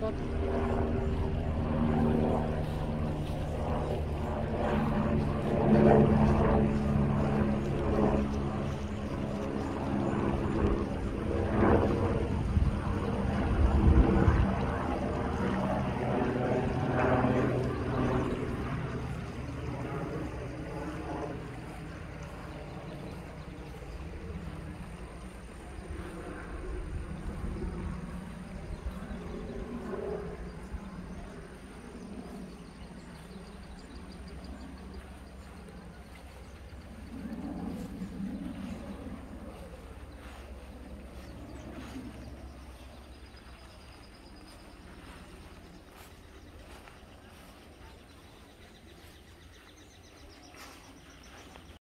と